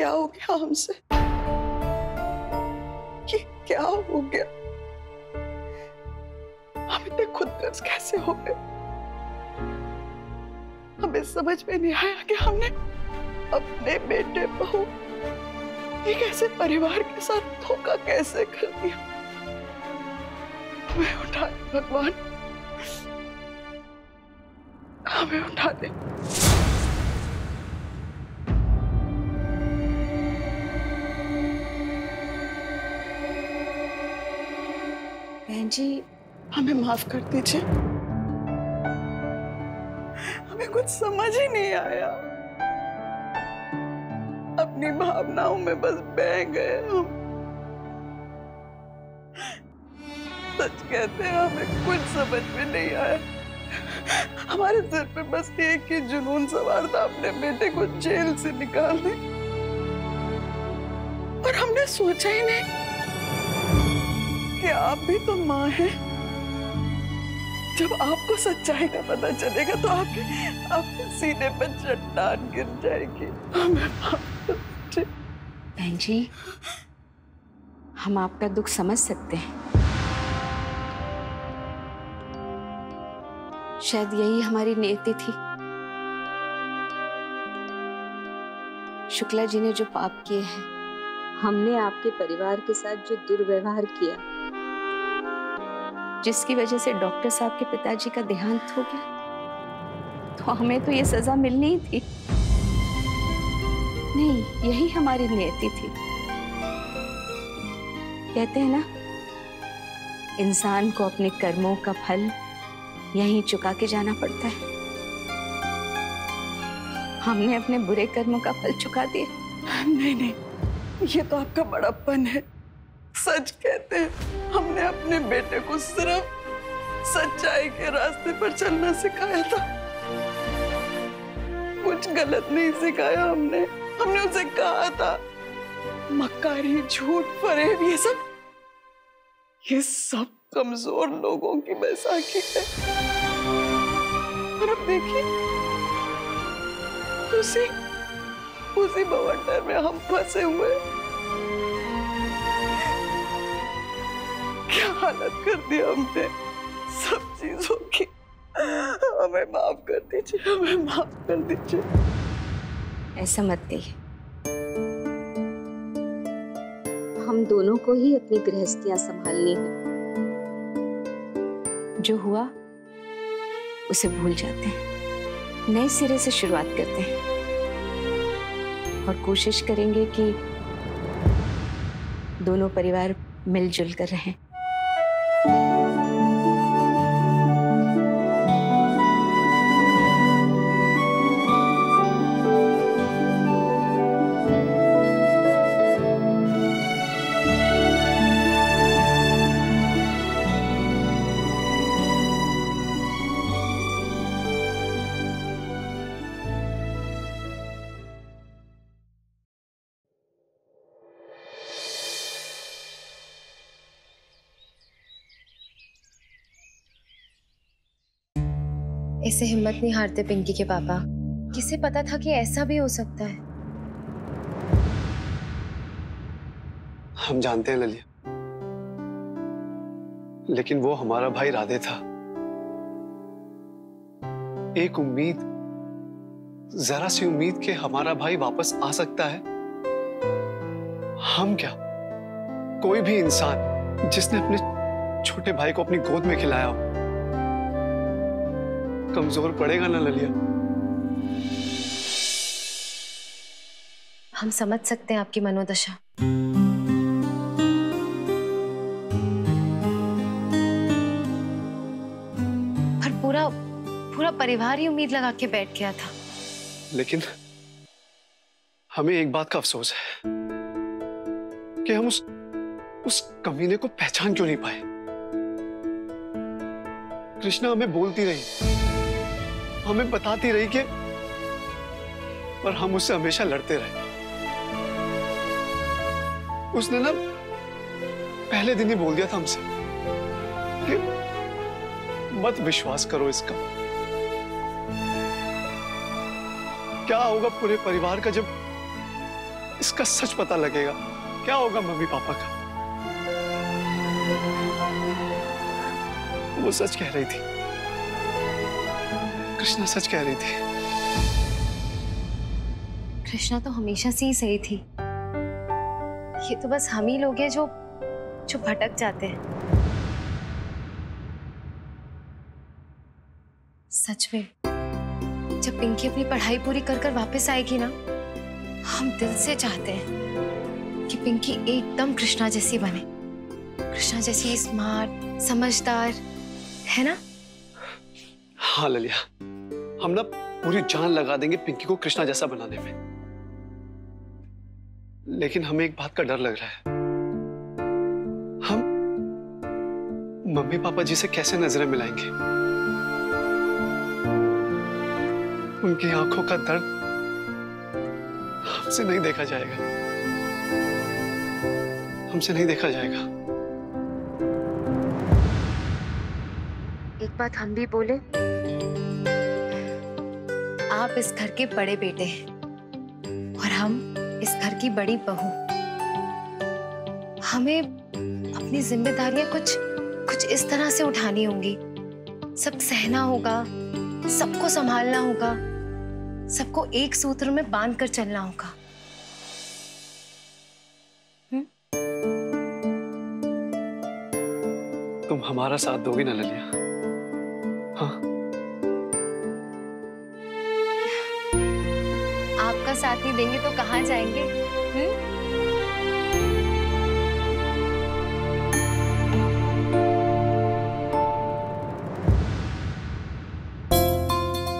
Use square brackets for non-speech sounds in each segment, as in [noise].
क्या हो गया हमसे? क्या हो गया? हम इतने खुदगर्ज कैसे हो गए? हमें समझ में नहीं आया कि हमने अपने बेटे बहू एक ऐसे परिवार के साथ धोखा कैसे कर दिया। हमें उठा भगवान। हमें उठा दे। जी। हमें माफ़ कर दीजिए। हमें कुछ समझ ही नहीं आया। अपनी भावनाओं में बस बह गए हम। सच कहते हैं, हमें कुछ समझ में नहीं आया। हमारे सिर पे बस एक ही जुनून सवार था अपने बेटे को जेल से निकालने। और हमने सोचा ही नहीं। आप भी तो माँ हैं। जब आपको सच्चाई का पता चलेगा तो आपके आपके सीने पर चट्टान गिर जाएगी। दीजिए। बहन जी, हम आपका दुख समझ सकते हैं। शायद यही हमारी नियति थी। शुक्ला जी ने जो पाप किए हैं, हमने आपके परिवार के साथ जो दुर्व्यवहार किया जिसकी वजह से डॉक्टर साहब के पिताजी का देहांत हो गया। तो हमें तो ये सजा मिलनी ही थी। नहीं, यही हमारी नियति थी। कहते हैं ना, इंसान को अपने कर्मों का फल यहीं चुका के जाना पड़ता है। हमने अपने बुरे कर्मों का फल चुका दिया। नहीं नहीं, ये तो आपका बड़प्पन है। सच कहते हैं, हमने अपने बेटे को सिर्फ़ सच्चाई के रास्ते पर चलना सिखाया था। कुछ गलत नहीं सिखाया हमने। हमने उसे कहा था, मक्कारी, झूठ फरेब ये सब ये सब कमज़ोर लोगों की बैसाखी है। और अब देखिए, उसी उसी बवंडर में हम फंसे हुए हैं। हालत कर दी हमने। सब चीज़ों की। हमें माफ़ कर दीजिए, हमें माफ़ कर दीजिए। ऐसा मत कहिए। हम दोनों को ही अपनी गृहस्थियाँ संभालनी है। जो हुआ, उसे भूल जाते हैं। नए सिरे से शुरुआत करते हैं। और कोशिश करेंगे कि दोनों परिवार मिलजुल कर रहें। ऐसे हिम्मत नहीं हारते पिंकी के पापा। किसे पता था कि ऐसा भी हो सकता है। हम जानते हैं, ललिया। लेकिन वो हमारा भाई राधे था। एक उम्मीद, जरा सी उम्मीद के हमारा भाई वापस आ सकता है। हम क्या? कोई भी इंसान जिसने अपने छोटे भाई को अपनी गोद में खिलाया हो। कमज़ोर पड़ेगा ना ललिया। हम समझ सकते हैं आपकी मनोदशा। पर पूरा पूरा परिवार ही उम्मीद लगा के बैठ गया था। लेकिन हमें एक बात का अफसोस है कि हम उस उस कमीने को पहचान क्यों नहीं पाए? कृष्णा हमें बोलती रही। हमें बताती रही कि पर हम उससे हमेशा लड़ते रहे। उसने ना पहले दिन ही बोल दिया था हमसे कि मत विश्वास करो इसका। क्या होगा पूरे परिवार का जब इसका सच पता लगेगा? क्या होगा मम्मी पापा का? वो सच कह रही थी। कृष्णा सच कह रही थी। कृष्णा तो हमेशा से ही सही थी। ये तो बस हम ही लोग हैं जो जो भटक जाते हैं। सच में जब पिंकी अपनी पढ़ाई पूरी कर कर वापस आएगी ना हम दिल से चाहते हैं कि पिंकी एकदम कृष्णा जैसी बने। कृष्णा जैसी स्मार्ट समझदार है ना? हाँ ललिया। हम ना पूरी जान लगा देंगे पिंकी को कृष्णा जैसा बनाने में। लेकिन हमें एक बात का डर लग रहा है। हम मम्मी पापा जी से कैसे नज़रें मिलाएँगे? उनकी आँखों का दर्द हमसे नहीं देखा जाएगा। हमसे नहीं देखा जाएगा। एक बात हम भी बोले। आप इस घर के बड़े बेटे हैं। और हम इस घर की बड़ी बहू। हमें अपनी जिम्मेदारियाँ कुछ कुछ इस तरह से उठानी होंगी। सब सहना होगा, सबको संभालना होगा, सबको एक सूत्र में बाँध कर चलना होगा। तुम हमारा साथ दोगी ना, ललिया? हाँ? आपका साथ नहीं देंगे तो कहाँ जाएँगे? हम्म?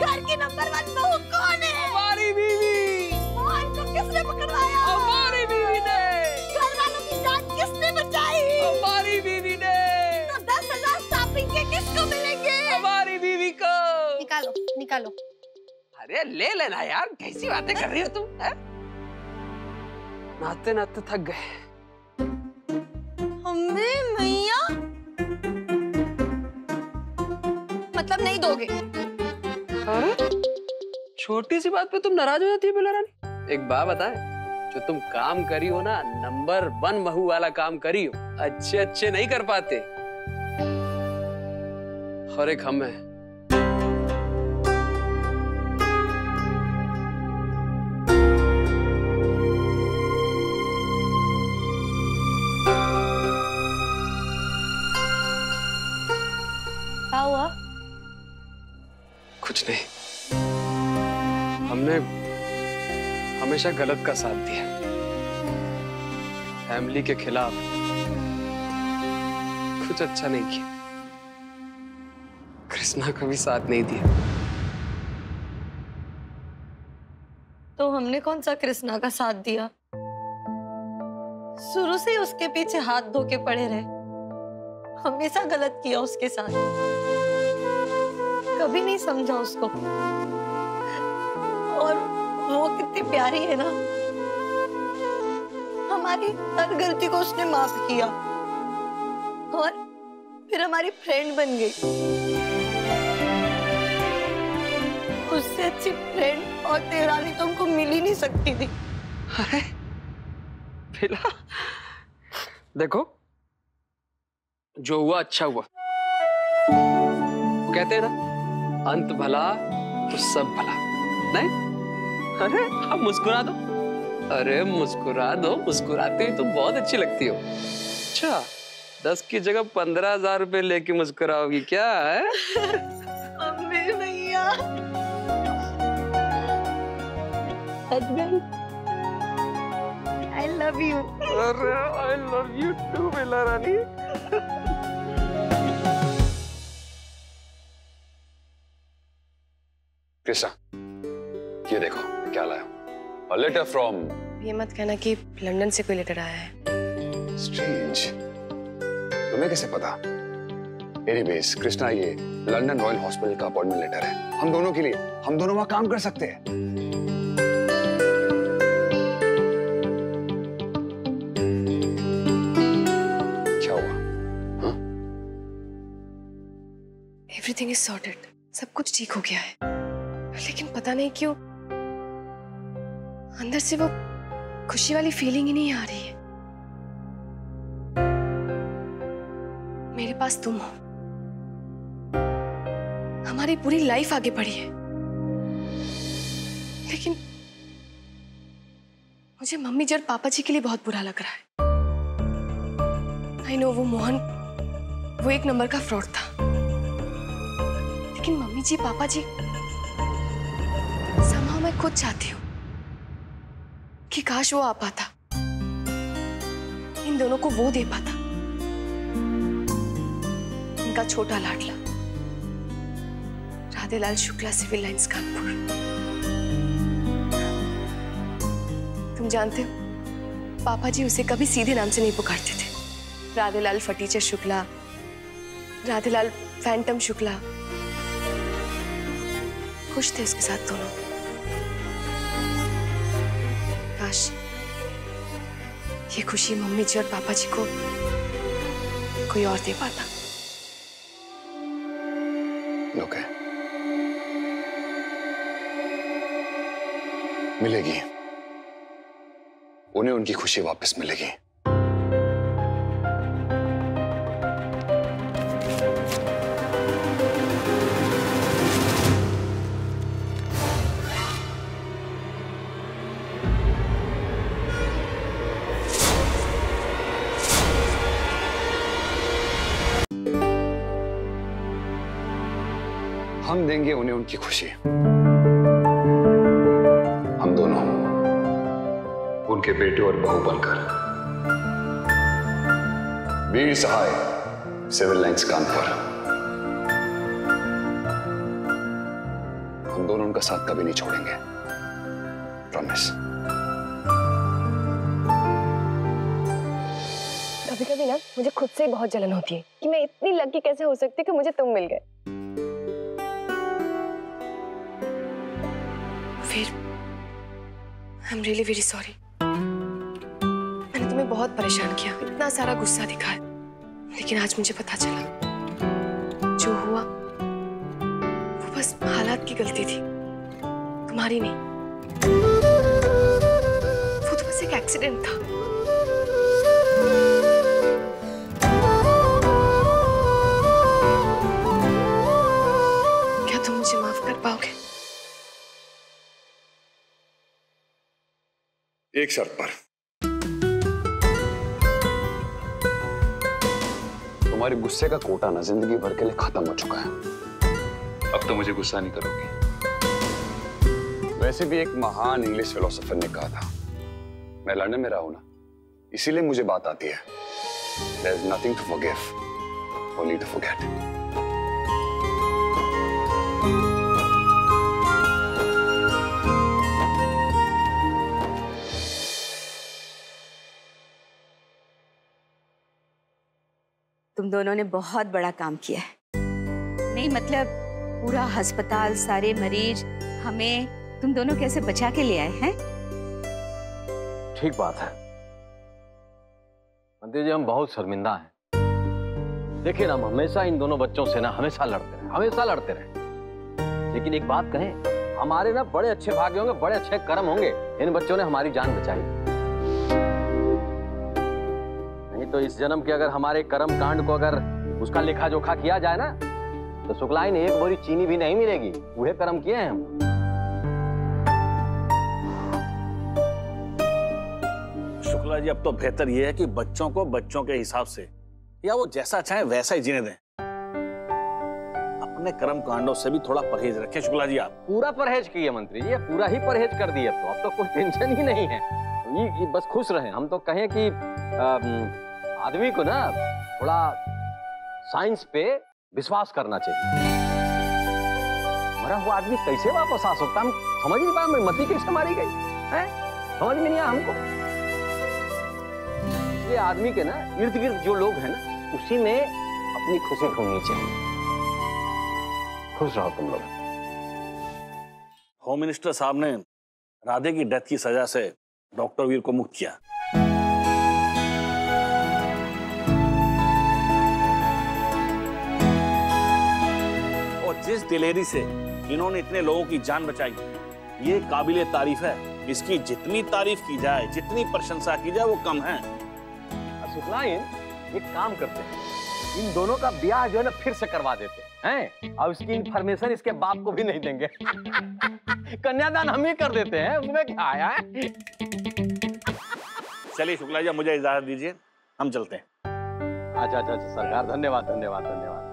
घर की नंबर वन बहू कौन है? हमारी बीवी। मोहन को किसने पकड़वाया? हमारी बीवी ने। घर वालों की जान किसने बचाई? हमारी बीवी ने। तो दस हज़ार के किसको मिलेंगे? हमारी बीवी को। निकालो निकालो। अरे ले लेना यार कैसी बातें कर रही हो तुम हैं? नाते नाचते थक गए। मैया। मतलब नहीं दोगे। छोटी सी बात पे तुम नाराज़ हो जाती है बेला रानी। एक बात बताए जो तुम काम करी हो ना नंबर वन बहू वाला काम करी हो अच्छे अच्छे नहीं कर पाते। और एक हम है। कुछ नहीं। हमने हमेशा गलत का साथ दिया। फैमिली के खिलाफ कुछ अच्छा नहीं किया। कृष्णा का भी साथ नहीं दिया। तो हमने कौन सा कृष्णा का साथ दिया? शुरू से उसके पीछे हाथ धो के पड़े रहे। हमेशा गलत किया उसके साथ। कभी नहीं समझा उसको। और वो कितनी प्यारी है ना। हमारी हर गलती को उसने माफ़ किया। और फिर हमारी फ्रेंड बन गई। उससे अच्छी फ्रेंड और तेरानी तो हमको मिल ही नहीं सकती थी। अरे बेला देखो, जो हुआ अच्छा हुआ। कहते हैं ना अंत भला तो सब भला। नहीं? अरे आप मुस्कुरा दो। अरे मुस्कुरा दो मुस्कुराते ही तुम बहुत अच्छी लगती हो। अच्छा दस की जगह पंद्रह हज़ार रुपए लेके मुस्कुराओगी क्या है? अम्मी भैया हस्बैंड आई लव यू अरे I love you too Bela Rani. Krishna ये देखो क्या लाया हूँ। लेटर फ्रॉम ये मत कहना कि लंदन से कोई लेटर आया है। स्ट्रेंज तुम्हें कैसे पता? एनीवेज कृष्णा ये लंदन रॉयल हॉस्पिटल का अपॉइंटमेंट लेटर है। हम दोनों के लिए हम दोनों वहाँ काम कर सकते हैं। क्या हुआ? एवरीथिंग इज़ सॉर्टेड सब कुछ ठीक हो गया है। लेकिन पता नहीं क्यों, अंदर से वो खुशी वाली फीलिंग ही नहीं आ रही है। मेरे पास तुम हो। हमारी पूरी लाइफ आगे बढ़ी है। लेकिन मुझे मम्मी जी और पापा जी के लिए बहुत बुरा लग रहा है। आई नो वो मोहन, वो एक नंबर का फ्रॉड था। लेकिन मम्मी जी, पापा जी खुद चाहती हूँ कि काश वो आ पाता। इन दोनों को वो दे पाता। इनका छोटा लाडला। Radhelal Shukla Civil Lines Kanpur. तुम जानते हो पापा जी उसे कभी सीधे नाम से नहीं पुकारते थे। राधेलाल फटीचर शुक्ला, राधेलाल फैंटम शुक्ला। खुश थे उसके साथ दोनों। काश ये खुशी मम्मी जी और पापा जी को कोई और दे पाता okay. मिलेगी उन्हें उनकी खुशी वापस मिलेगी हम देंगे उन्हें उनकी खुशी। हम दोनों उनके बेटे और बहू बनकर वीर सहाय सिविल लाइंस कानपुर हम दोनों उनका साथ कभी नहीं छोड़ेंगे। प्रॉमिस कभी कभी ना मुझे खुद से बहुत जलन होती है कि मैं इतनी लकी कैसे हो सकती कि मुझे तुम मिल गए। एम रियली वेरी सॉरी मैंने तुम्हें बहुत परेशान किया। इतना सारा गुस्सा दिखाया लेकिन आज मुझे पता चला, जो हुआ, वो बस हालात की गलती थी। तुम्हारी नहीं। वो तो बस एक एक्सीडेंट था। एक शर्त पर। तुम्हारे गुस्से का कोटा ना ज़िंदगी भर के लिए खत्म हो चुका है। अब तो मुझे गुस्सा नहीं करोगी। वैसे भी एक महान इंग्लिश फिलोसोफर ने कहा था मैं लंदन में रहा हूँ ना इसीलिए मुझे बात आती है। There is nothing to forgive, only to forget. तुम दोनों ने बहुत बड़ा काम किया है। नहीं मतलब पूरा अस्पताल, सारे मरीज़, हमें तुम दोनों कैसे बचा के ले आए, हैं? ठीक बात है। मंत्री जी, हम बहुत शर्मिंदा हैं। देखिए ना, हम हमेशा इन दोनों बच्चों से ना हमेशा लड़ते रहे, हमेशा लड़ते रहे। लेकिन एक बात कहें, हमारे ना बड़े अच्छे भाग्य होंगे, बड़े अच्छे कर्म होंगे, इन बच्चों ने हमारी जान बचाई। तो इस जन्म के अगर हमारे कर्म कांड को अगर उसका लेखा जोखा किया जाए ना तो शुक्लाई ने एक बोरी चीनी भी नहीं मिलेगी। वह कर्म किए हैं हम। शुक्ला जी अब तो बेहतर ये है कि बच्चों को बच्चों के हिसाब से या वो जैसा चाहे वैसा ही जीने दें। अपने कर्म कांडों से भी थोड़ा परहेज रखें शुक्ला जी आप। पूरा परहेज किए मंत्री जी पूरा ही परहेज कर दिए। अब तो अब तो कोई टेंशन ही नहीं है। ये, बस खुश रहे। हम तो कहें कि अम, आदमी को ना थोड़ा साइंस पे विश्वास करना चाहिए। मरा हुआ आदमी कैसे वापस आ सकता? हम समझ नहीं पाए मती कैसे मारी गई, है? समझ में नहीं आया हमको? ये आदमी के ना इर्द गिर्द जो लोग हैं ना, उसी में अपनी खुशी ढूंढनी चाहिए। खुश रहो तुम लोग। होम मिनिस्टर साहब ने राधे की डेथ की सजा से डॉक्टर वीर को मुक्त किया। जिस दिलेरी से इन्होंने इतने लोगों की जान बचाई, ये काबिल तारीफ़ है। इसकी जितनी तारीफ़ की जाए, जितनी प्रशंसा की जाए, वो कम है। एक काम करते हैं। इन दोनों का ब्याह जो है ना, फिर से करवा देते हैं। और उसकी इंफॉर्मेशन इसके बाप को भी नहीं देंगे। [laughs] कन्यादान हम ही कर देते हैं। उसमें क्या आया है? चलिए शुक्ला जी मुझे इजाज़त दीजिए। हम चलते हैं। अच्छा अच्छा अच्छा सरकार धन्यवाद धन्यवाद धन्यवाद।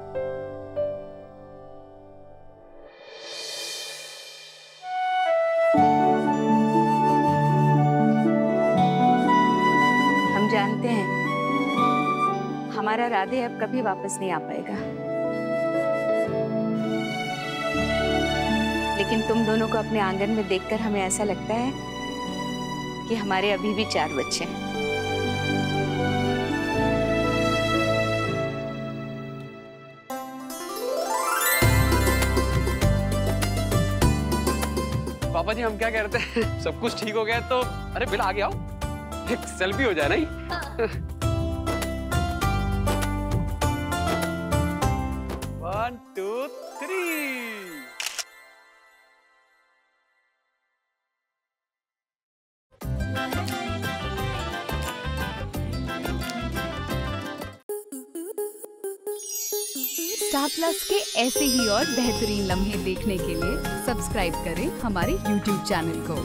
जानते हैं। हमारा राधे अब कभी वापस नहीं आ पाएगा। लेकिन तुम दोनों को अपने आँगन में देखकर हमें ऐसा लगता है कि हमारे अभी भी चार बच्चे हैं। पापा जी, हम क्या कह रहे थे सब कुछ ठीक हो गया तो अरे, बिल आगे आओ। एक सेल्फी हो जाए, नहीं? One two three Star Plus के ऐसे ही और बेहतरीन लम्हे देखने के लिए सब्सक्राइब करें हमारे यूट्यूब चैनल को।